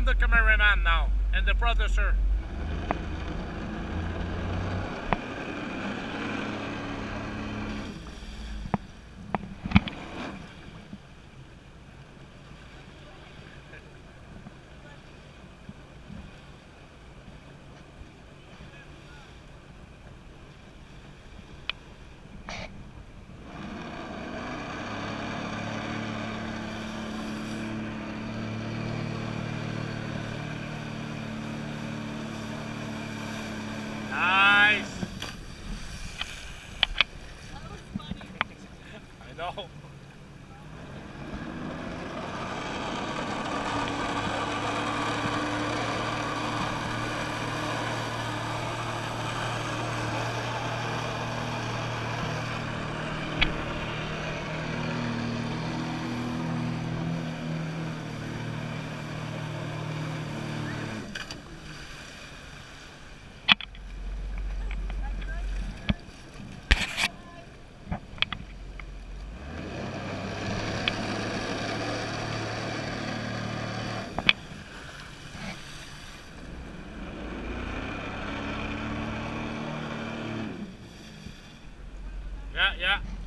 I'm the cameraman now and the producer. No. Yeah, yeah.